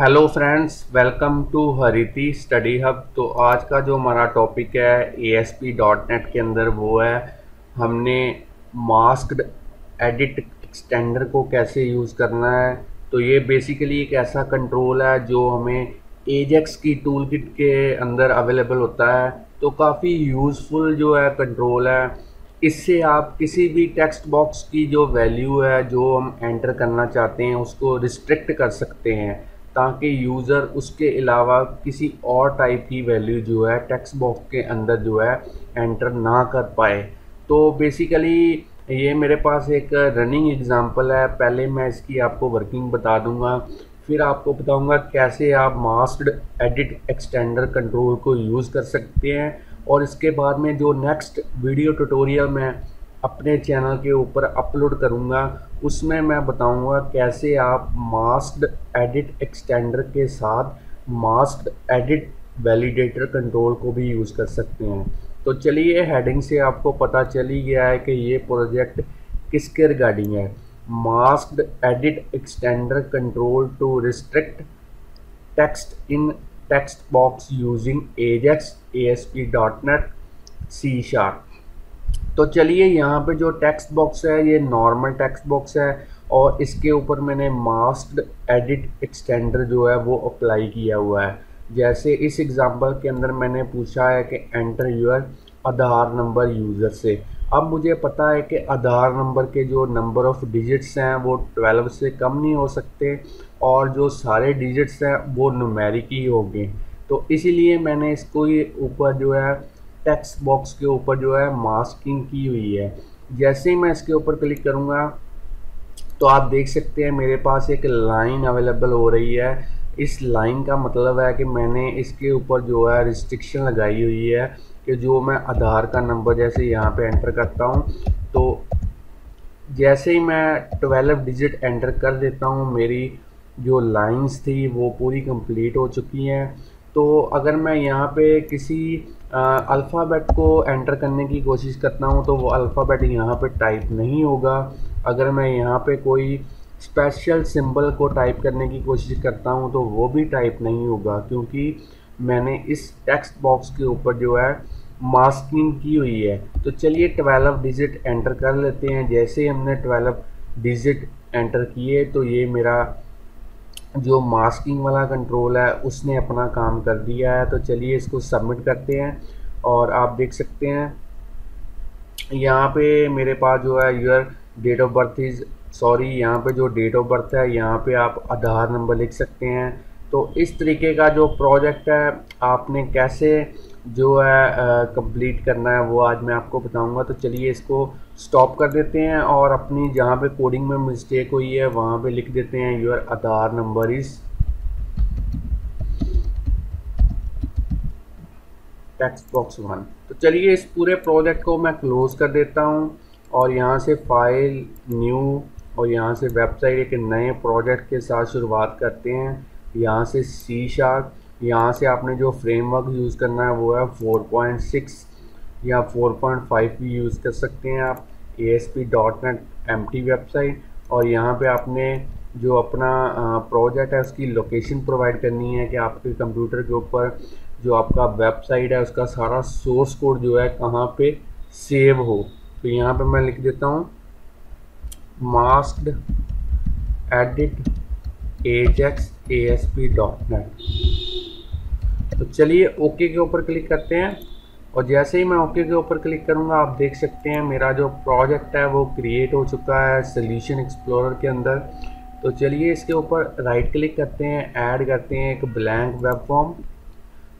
Hello friends welcome to Hariti study hub तो आज का जो हमारा टॉपिक है ए डॉट नेट के अंदर वो है, हमने मास्कड एडिट एक्सटेंडर को कैसे यूज़ करना है? तो ये बेसिकली एक ऐसा कंट्रोल है जो हमें एजेक्स की टूल किट के अंदर अवेलेबल होता है। तो काफ़ी यूज़फुल जो है कंट्रोल है। इससे आप किसी भी टेक्स्ट बॉक्स की जो वैल्यू है, जो हम एंटर करना चाहते हैं, उसको रिस्ट्रिक्ट कर सकते हैं। ताकि यूज़र उसके अलावा किसी और टाइप की वैल्यू जो है टेक्स्ट बॉक्स के अंदर जो है एंटर ना कर पाए। तो बेसिकली ये मेरे पास एक रनिंग एग्ज़ाम्पल है। पहले मैं इसकी आपको वर्किंग बता दूँगा। फिर आपको बताऊँगा कैसे आप मास्ड एडिट एक्सटेंडर कंट्रोल को यूज़ कर सकते हैं। और इसके बाद में जो नेक्स्ट वीडियो ट्यूटोरियल मैं अपने चैनल के ऊपर अपलोड करूँगा। उसमें मैं बताऊँगा कैसे आप मास्क्ड एडिट एक्सटेंडर के साथ मास्क्ड एडिट वैलिडेटर कंट्रोल को भी यूज़ कर सकते हैं। तो चलिए हेडिंग से आपको पता चल ही गया है कि ये प्रोजेक्ट किसके रिगार्डिंग है। Masked edit extender control to restrict text in text box using AJAX S P dot net C sharp तो चलिए यहाँ पे जो टेक्स्ट बॉक्स है, ये नॉर्मल टेक्स्ट बॉक्स है और इसके ऊपर मैंने मास्क्ड एडिट एक्सटेंडर जो है वो अप्लाई किया हुआ है। जैसे इस एग्ज़ाम्पल के अंदर मैंने पूछा है कि enter your Aadhaar number user से। अब मुझे पता है कि आधार नंबर के जो नंबर ऑफ़ डिजिट्स हैं, वो 12 से कम नहीं हो सकते और जो सारे डिजिट्स हैं, वो नुमेरिक ही होंगे। तो इसीलिए मैंने इसको ये ऊपर जो है टेक्स्ट बॉक्स के ऊपर जो है मास्किंग की हुई है। जैसे ही मैं इसके ऊपर क्लिक करूँगा तो आप देख सकते हैं मेरे पास एक लाइन अवेलेबल हो रही है। इस लाइन का मतलब है कि मैंने इसके ऊपर जो है रिस्ट्रिक्शन लगाई हुई है कि जो मैं आधार का नंबर जैसे यहाँ पे एंटर करता हूँ। तो जैसे ही मैं 12 डिजिट एंटर कर देता हूँ, मेरी जो लाइंस थी वो पूरी कंप्लीट हो चुकी हैं। तो अगर मैं यहाँ पे किसी अल्फ़ाबेट को एंटर करने की कोशिश करता हूँ तो वो अल्फ़ाबेट यहाँ पे टाइप नहीं होगा। अगर मैं यहाँ पे कोई स्पेशल सिंबल को टाइप करने की कोशिश करता हूँ तो वो भी टाइप नहीं होगा, क्योंकि मैंने इस टेक्स्ट बॉक्स के ऊपर जो है मास्किंग की हुई है। तो चलिए ट्वेल्व डिजिट एंटर कर लेते हैं। जैसे ही हमने ट्वेल्व डिजिट एंटर किए तो ये मेरा जो मास्किंग वाला कंट्रोल है, उसने अपना काम कर दिया है। तो चलिए इसको सबमिट करते हैं और आप देख सकते हैं, यहाँ पे मेरे पास जो है your date of birth is sorry यहाँ पे जो डेट ऑफ़ बर्थ है, यहाँ पे आप आधार नंबर लिख सकते हैं। तो इस तरीके का जो प्रोजेक्ट है, आपने कैसे जो है कंप्लीट करना है, वो आज मैं आपको बताऊँगा। तो चलिए इसको स्टॉप कर देते हैं और अपनी जहाँ पे कोडिंग में मिस्टेक हुई है, वहाँ पे लिख देते हैं your Aadhaar number is text box one तो चलिए इस पूरे प्रोजेक्ट को मैं क्लोज कर देता हूँ और यहाँ से फ़ाइल न्यू और यहाँ से वेबसाइट एक नए प्रोजेक्ट के साथ शुरुआत करते हैं। यहाँ से सी शार्प यहाँ से आपने जो फ्रेमवर्क यूज़ करना है वो है 4.6 या 4.5 भी यूज़ कर सकते हैं आप A S P dot net M T website और यहाँ पे आपने जो अपना प्रोजेक्ट है उसकी लोकेशन प्रोवाइड करनी है कि आपके कंप्यूटर के ऊपर जो आपका वेबसाइट है उसका सारा सोर्स कोड जो है कहाँ पे सेव हो। तो यहाँ पे मैं लिख देता हूँ masked edit AJAX A S P dot net तो चलिए ओके के ऊपर क्लिक करते हैं। और जैसे ही मैं ओके के ऊपर क्लिक करूँगा, आप देख सकते हैं मेरा जो प्रोजेक्ट है वो क्रिएट हो चुका है सोल्यूशन एक्सप्लोरर के अंदर। तो चलिए इसके ऊपर राइट क्लिक करते हैं ऐड करते हैं एक ब्लैंक वेब फॉर्म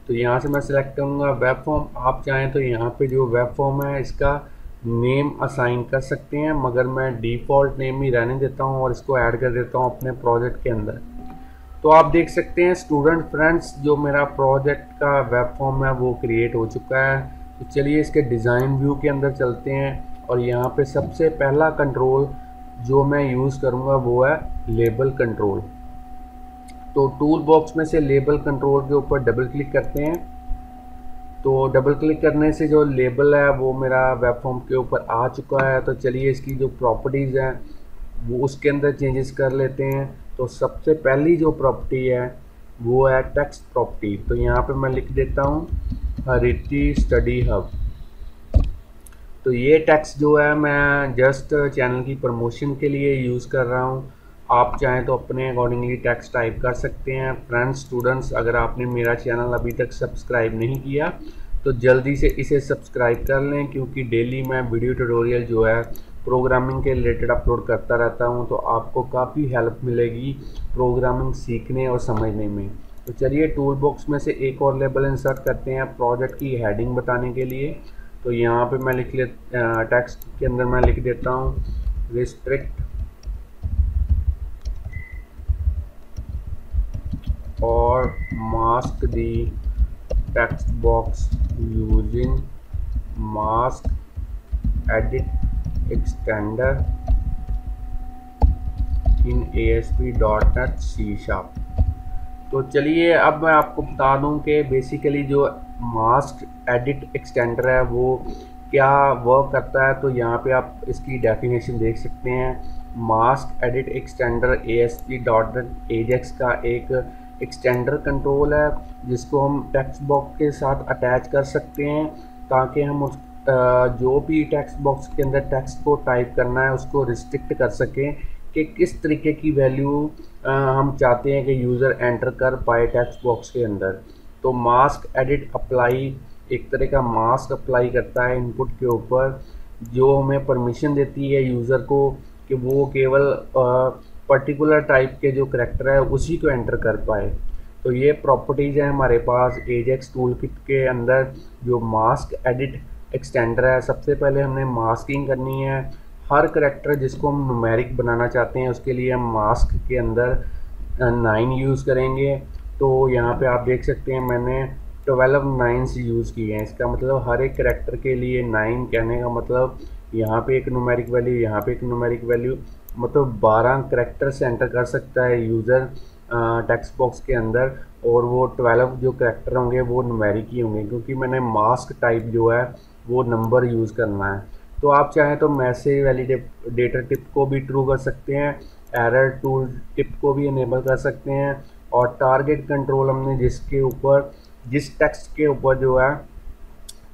तो यहाँ से मैं सिलेक्ट करूँगा वेब फॉर्म आप चाहें तो यहाँ पे जो वेब फॉर्म है, इसका नेम असाइन कर सकते हैं, मगर मैं डिफ़ॉल्ट नेम ही रहने देता हूँ और इसको ऐड कर देता हूँ अपने प्रोजेक्ट के अंदर। तो आप देख सकते हैं स्टूडेंट फ्रेंड्स जो मेरा प्रोजेक्ट का वेब फॉर्म है, वो क्रिएट हो चुका है। तो चलिए इसके डिज़ाइन व्यू के अंदर चलते हैं और यहाँ पे सबसे पहला कंट्रोल जो मैं यूज़ करूँगा वो है लेबल कंट्रोल तो टूल बॉक्स में से लेबल कंट्रोल के ऊपर डबल क्लिक करते हैं। तो डबल क्लिक करने से जो लेबल है, वो मेरा वेब फॉर्म के ऊपर आ चुका है। तो चलिए इसकी जो प्रॉपर्टीज़ हैं, वो उसके अंदर चेंजेस कर लेते हैं। तो सबसे पहली जो प्रॉपर्टी है, वो है टेक्स्ट प्रॉपर्टी तो यहाँ पे मैं लिख देता हूँ हरिति स्टडी हब तो ये टेक्स्ट जो है, मैं जस्ट चैनल की प्रमोशन के लिए यूज़ कर रहा हूँ. आप चाहें तो अपने अकॉर्डिंगली टेक्स्ट टाइप कर सकते हैं. फ्रेंड्स स्टूडेंट्स अगर आपने मेरा चैनल अभी तक सब्सक्राइब नहीं किया तो जल्दी से इसे सब्सक्राइब कर लें, क्योंकि डेली मैं वीडियो ट्यूटोरियल जो है प्रोग्रामिंग के रिलेटेड अपलोड करता रहता हूँ तो आपको काफ़ी हेल्प मिलेगी प्रोग्रामिंग सीखने और समझने में। तो चलिए टूल बॉक्स में से एक और लेबल इंसर्ट करते हैं प्रोजेक्ट की हेडिंग बताने के लिए। तो यहाँ पे मैं लिख ले टेक्स्ट के अंदर मैं लिख देता हूँ रिस्ट्रिक्ट और mask the text box using mask edit extender in P dot net तो चलिए अब मैं आपको बता दूँ कि बेसिकली जो मास्क एडिट एक्सटेंडर है, वो क्या वर्क करता है? तो यहाँ पे आप इसकी डेफिनेशन देख सकते हैं। Mask edit extender A S P dot AJAX का एक एक्सटेंडर कंट्रोल है, जिसको हम टेक्स्ट बॉक्स के साथ अटैच कर सकते हैं, ताकि हम उस जो भी टेक्स्ट बॉक्स के अंदर टेक्स्ट को टाइप करना है, उसको रिस्ट्रिक्ट कर सकें कि किस तरीके की वैल्यू हम चाहते हैं कि यूज़र एंटर कर पाए टेक्स्ट बॉक्स के अंदर। तो मास्क एडिट अप्लाई एक तरह का मास्क अप्लाई करता है इनपुट के ऊपर, जो हमें परमिशन देती है यूज़र को कि वो केवल पर्टिकुलर टाइप के जो करेक्टर है, उसी को एंटर कर पाए। तो ये प्रॉपर्टीज़ हैं हमारे पास एजेक्स टूल किट के अंदर, जो मास्क एडिट एक्सटेंडर है। सबसे पहले हमने मास्किंग करनी है। हर करेक्टर जिसको हम नुमेरिक बनाना चाहते हैं, उसके लिए हम मास्क के अंदर नाइन यूज़ करेंगे। तो यहाँ पे आप देख सकते हैं, मैंने ट्वेल्व नाइन्स यूज़ किए हैं। इसका मतलब हर एक करेक्टर के लिए नाइन कहने का मतलब यहाँ पे एक नुमेरिक वैल्यू यहाँ पे एक नुमेरिक वैल्यू मतलब बारह करेक्टर से एंटर कर सकता है यूज़र टेक्स्ट बॉक्स के अंदर। और वो ट्वेल्व जो करेक्टर होंगे, वो नुमेरिक ही होंगे। क्योंकि मैंने मास्क टाइप जो है वो नंबर यूज़ करना है। तो आप चाहें तो मैसेज वैलिडेटर टिप को भी ट्रू कर सकते हैं एरर टूल टिप को भी इनेबल कर सकते हैं और टारगेट कंट्रोल हमने जिसके ऊपर, जिस टेक्स्ट के ऊपर जो है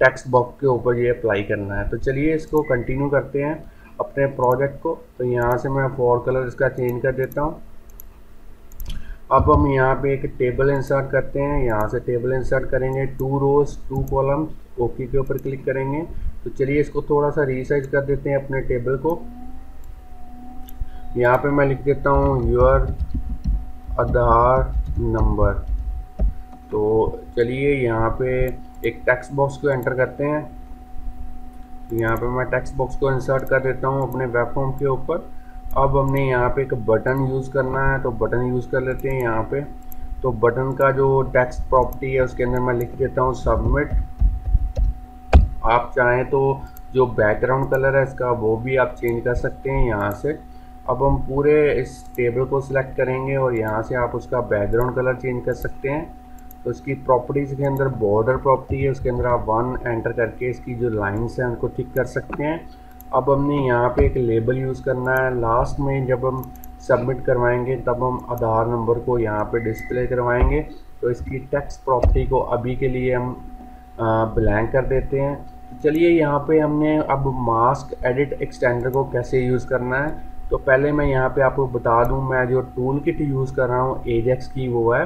टेक्स्ट बॉक्स के ऊपर ये अप्लाई करना है। तो चलिए इसको कंटिन्यू करते हैं अपने प्रोजेक्ट को। तो यहाँ से मैं फोर कलर इसका चेंज कर देता हूँ। अब हम यहाँ पे एक टेबल इंसर्ट करते हैं। यहाँ से टेबल इंसर्ट करेंगे। Two rows two columns okay के ऊपर क्लिक करेंगे। तो चलिए इसको थोड़ा सा रिसाइज कर देते हैं अपने टेबल को। यहाँ पे मैं लिख देता हूँ योर आधार नंबर तो चलिए यहाँ पे एक टेक्स्ट बॉक्स को एंटर करते हैं। तो यहाँ पे मैं टेक्स्ट बॉक्स को इंसर्ट कर देता हूँ अपने वेब फॉर्म के ऊपर। अब हमने यहाँ पे एक बटन यूज़ करना है तो बटन यूज़ कर लेते हैं यहाँ पे। तो बटन का जो टेक्स्ट प्रॉपर्टी है, उसके अंदर मैं लिख देता हूँ सबमिट आप चाहें तो जो बैकग्राउंड कलर है इसका, वो भी आप चेंज कर सकते हैं यहाँ से। अब हम पूरे इस टेबल को सिलेक्ट करेंगे और यहाँ से आप उसका बैकग्राउंड कलर चेंज कर सकते हैं। तो इसकी प्रॉपर्टीज़ के अंदर बॉर्डर प्रॉपर्टी है, उसके अंदर आप वन एंटर करके इसकी जो लाइन्स हैं उनको ठीक कर सकते हैं। अब हमने यहाँ पे एक लेबल यूज़ करना है। लास्ट में जब हम सबमिट करवाएँगे, तब हम आधार नंबर को यहाँ पे डिस्प्ले करवाएँगे। तो इसकी टेक्स्ट प्रॉपर्टी को अभी के लिए हम ब्लैंक कर देते हैं। चलिए यहाँ पे हमने अब मास्क एडिट एक्सटेंडर को कैसे यूज़ करना है। तो पहले मैं यहाँ पे आपको बता दूँ, मैं जो टूल किट यूज़ कर रहा हूँ एजेक्स की वो है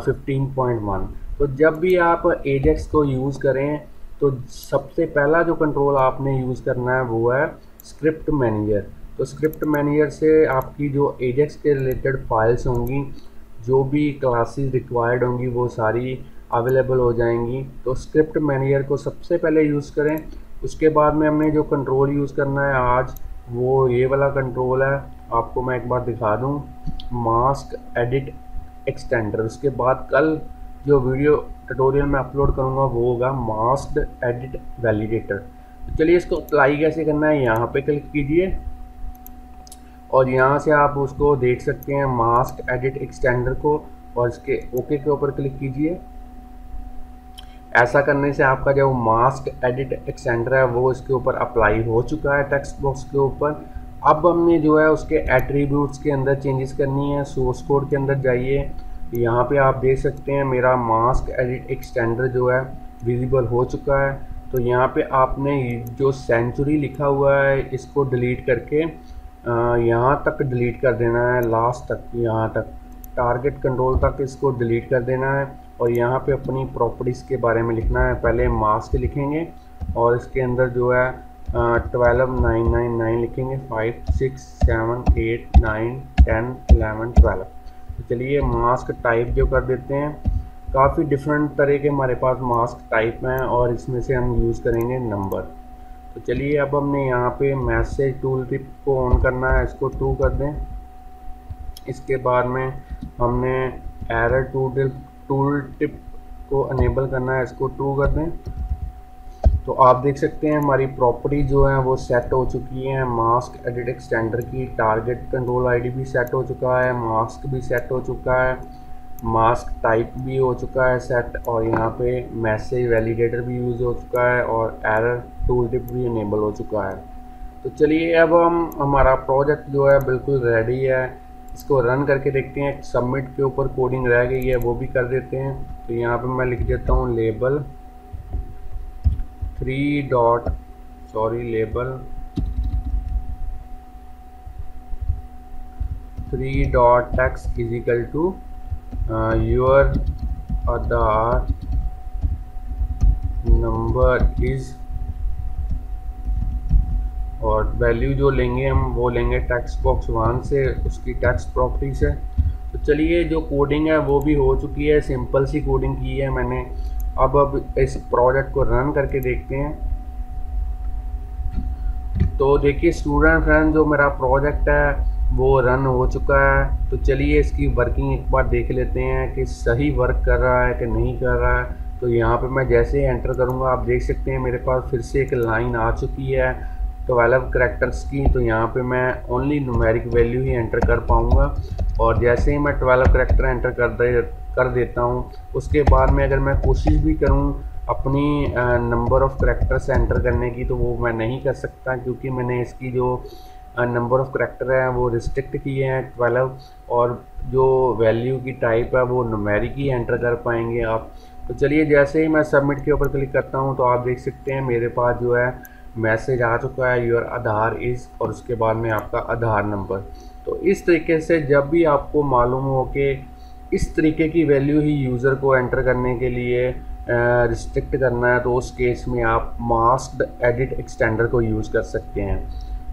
फिफ्टीन पॉइंट वन तो जब भी आप एजेक्स को यूज़ करें तो सबसे पहला जो कंट्रोल आपने यूज़ करना है वो है स्क्रिप्ट मैनेजर तो स्क्रिप्ट मैनेजर से आपकी जो एजेक्स के रिलेटेड फाइल्स होंगी, जो भी क्लासेस रिक्वायर्ड होंगी, वो सारी अवेलेबल हो जाएँगी। तो स्क्रिप्ट मैनेजर को सबसे पहले यूज़ करें। उसके बाद में हमने जो कंट्रोल यूज़ करना है आज, वो ये वाला कंट्रोल है। आपको मैं एक बार दिखा दूँ। मास्क एडिट एक्सटेंडर उसके बाद कल जो वीडियो ट्यूटोरियल में अपलोड करूँगा, वो होगा मास्क एडिट वैलिडेटर चलिए इसको अप्लाई कैसे करना है, यहाँ पे क्लिक कीजिए। और यहाँ से आप उसको देख सकते हैं मास्क एडिट एक्सटेंडर को। और इसके ओके के ऊपर क्लिक कीजिए। ऐसा करने से आपका जो मास्क एडिट एक्सटेंडर है, वो इसके ऊपर अप्लाई हो चुका है टेक्स्ट बॉक्स के ऊपर। अब हमने जो है उसके एट्रीब्यूट्स के अंदर चेंजेस करनी है सोर्स कोड के अंदर जाइए। यहाँ पे आप देख सकते हैं मेरा मास्क एडिट एक्सटेंडर जो है विजिबल हो चुका है। तो यहाँ पे आपने जो सेंचुरी लिखा हुआ है, इसको डिलीट करके यहाँ तक डिलीट कर देना है लास्ट तक, यहाँ तक। टारगेट कंट्रोल तक इसको डिलीट कर देना है। और यहाँ पे अपनी प्रॉपर्टीज़ के बारे में लिखना है। पहले मास्क लिखेंगे और इसके अंदर जो है ट्वेल्व नाइन नाइन नाइन लिखेंगे। Five six seven eight nine ten eleven twelve तो चलिए मास्क टाइप जो कर देते हैं। काफ़ी डिफरेंट तरह के हमारे पास मास्क टाइप हैं और इसमें से हम यूज़ करेंगे नंबर तो चलिए अब हमने यहाँ पे मैसेज टूल टिप को ऑन करना है। इसको टू कर दें। इसके बाद में हमने एरर टूल टूल टिप को अनेबल करना है, इसको टू कर दें। तो आप देख सकते हैं हमारी प्रॉपर्टी जो है वो सेट हो चुकी है। मास्क एडिट एक्सटेंडर की टारगेट कंट्रोल आईडी भी सेट हो चुका है। मास्क भी सेट हो चुका है। मास्क टाइप भी हो चुका है सेट और यहाँ पे मैसेज वैलिडेटर भी यूज़ हो चुका है और एरर टूल टिप भी इनेबल हो चुका है। तो चलिए अब हम, हमारा प्रोजेक्ट जो है बिल्कुल रेडी है। इसको रन करके देखते हैं सबमिट के ऊपर कोडिंग रह गई है, वो भी कर देते हैं। तो यहाँ पे मैं लिख देता हूँ label three dot sorry label three dot text is equal to your Aadhaar number is और वैल्यू जो लेंगे हम, वो लेंगे टैक्स बॉक्स वन से, उसकी टैक्स प्रॉपर्टी से। तो चलिए, जो कोडिंग है, वो भी हो चुकी है। सिंपल सी कोडिंग की है मैंने। अब अब इस प्रोजेक्ट को रन करके देखते हैं। तो देखिए स्टूडेंट फ्रेंड जो मेरा प्रोजेक्ट है, वो रन हो चुका है। तो चलिए, इसकी वर्किंग एक बार देख लेते हैं कि सही वर्क कर रहा है कि नहीं कर रहा है। तो यहाँ पे मैं जैसे ही एंटर करूँगा, आप देख सकते हैं, मेरे पास फिर से एक लाइन आ चुकी है। ट्वेल्व करेक्टर्स की तो यहाँ पे मैं ओनली न्यूमेरिक वैल्यू ही एंटर कर पाऊँगा। और जैसे ही मैं ट्वेल्व करेक्टर एंटर कर दे, कर देता हूँ, उसके बाद में अगर मैं कोशिश भी करूँ अपनी नंबर ऑफ़ करेक्टर्स एंटर करने की तो वो मैं नहीं कर सकता, क्योंकि मैंने इसकी जो नंबर ऑफ़ करेक्टर हैं, वो रिस्ट्रिक्ट किए हैं ट्वेल्व और जो वैल्यू की टाइप है, वो नुमेरिक ही एंटर कर पाएँगे आप। तो चलिए, जैसे ही मैं सबमिट के ऊपर क्लिक करता हूँ तो आप देख सकते हैं मेरे पास जो है मैसेज आ चुका है योर आधार इज़ और उसके बाद में आपका आधार नंबर तो इस तरीके से जब भी आपको मालूम हो कि इस तरीके की वैल्यू ही यूज़र को एंटर करने के लिए रिस्ट्रिक्ट करना है तो उस केस में आप मास्क्ड एडिट एक्सटेंडर को यूज़ कर सकते हैं.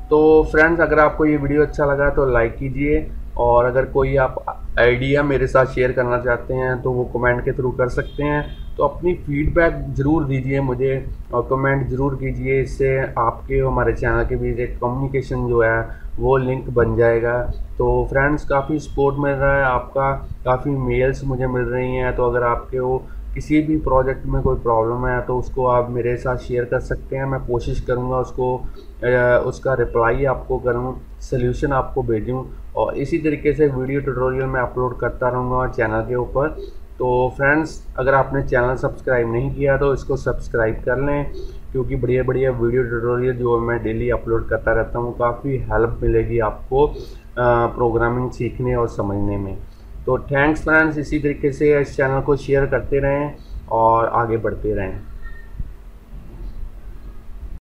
तो फ्रेंड्स अगर आपको ये वीडियो अच्छा लगा तो लाइक कीजिए, और अगर कोई आप आइडिया मेरे साथ शेयर करना चाहते हैं तो वो कमेंट के थ्रू कर सकते हैं. तो अपनी फीडबैक ज़रूर दीजिए मुझे, और कमेंट ज़रूर कीजिए। इससे आपके, हमारे चैनल के बीच एक कम्युनिकेशन जो है, वो लिंक बन जाएगा। तो फ्रेंड्स काफ़ी सपोर्ट मिल रहा है आपका। काफ़ी मेल्स मुझे मिल रही हैं। तो अगर आपके वो किसी भी प्रोजेक्ट में कोई प्रॉब्लम है तो उसको आप मेरे साथ शेयर कर सकते हैं। मैं कोशिश करूँगा उसको उसका रिप्लाई आपको करूँ सल्यूशन आपको भेजूँ। और इसी तरीके से वीडियो ट्यूटोरियल मैं अपलोड करता रहूँगा चैनल के ऊपर। तो फ्रेंड्स अगर आपने चैनल सब्सक्राइब नहीं किया तो इसको सब्सक्राइब कर लें, क्योंकि बढ़िया बढ़िया वीडियो ट्यूटोरियल जो मैं डेली अपलोड करता रहता हूँ, काफ़ी हेल्प मिलेगी आपको प्रोग्रामिंग सीखने और समझने में। तो थैंक्स फ्रेंड्स इसी तरीके से इस चैनल को शेयर करते रहें और आगे बढ़ते रहें।